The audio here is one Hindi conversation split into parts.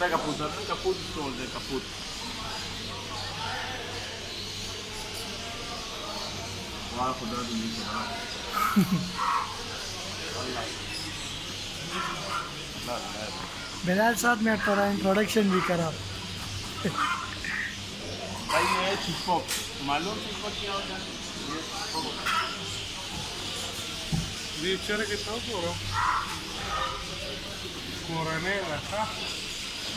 करते है कपूत इसको बोलते हैं कपूत वाह खुदा अल्लाह अल्लाह बिलाल साहब मैं थोड़ा इंट्रोडक्शन भी करा भाई ये चिपक मालूम चिपक क्या होता है ये चिपक होता है Dicere che sta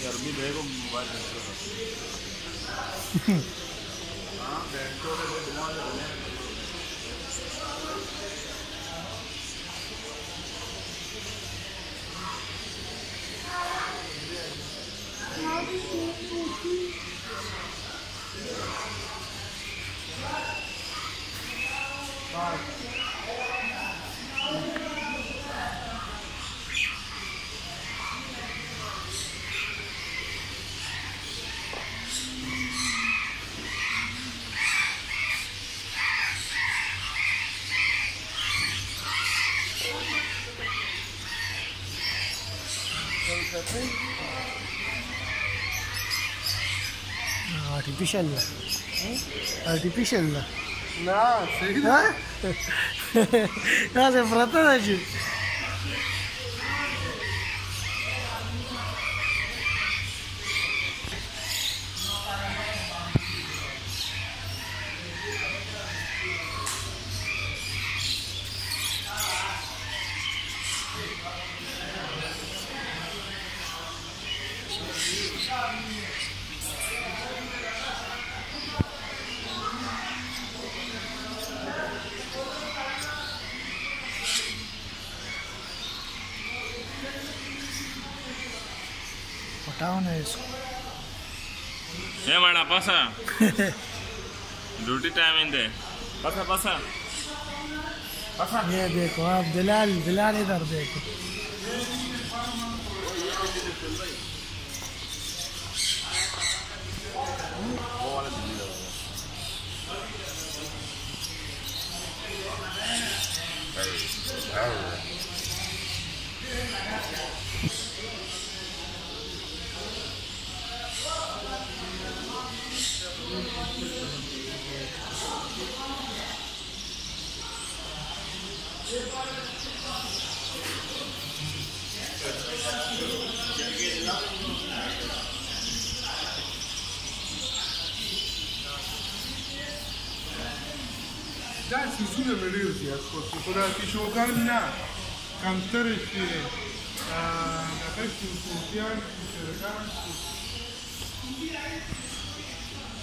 ah? अरबी देखो मोबाइल हाँ बैंकों तो दिमाग में बने Artificial artificial No, sì. no se पटाओ ना इसको ये बड़ा पासा ड्यूटी टाइम इन दे पासा पासा ये देखो आप दिलाल दिलाल इधर देखो cazzi sulle merirsi assicurati ciocalna cantarci la testa in confianza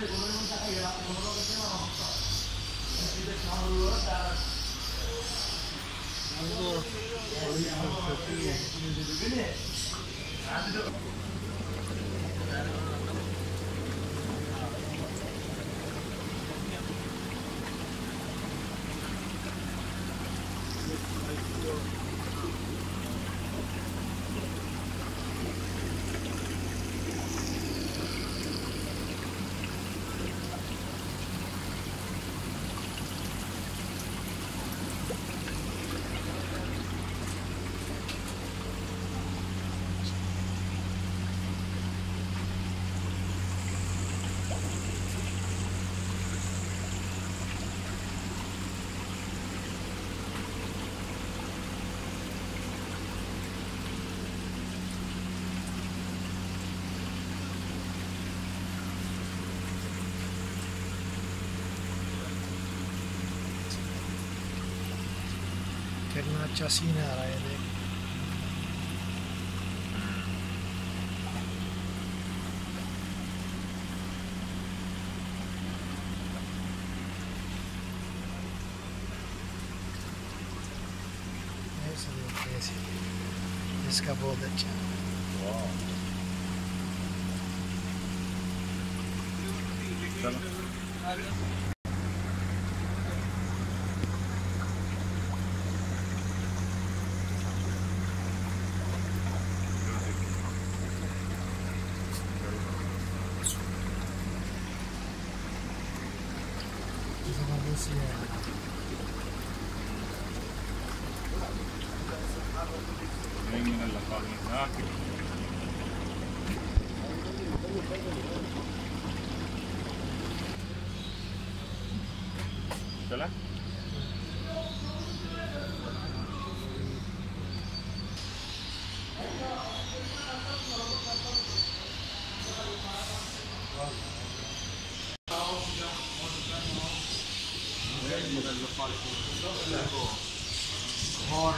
Gracias. कितना अच्छा सीन आ रहा है देख देखते हैं ऐसे ci sono messi Vengo nella palla Ce l'è? Thank ঘর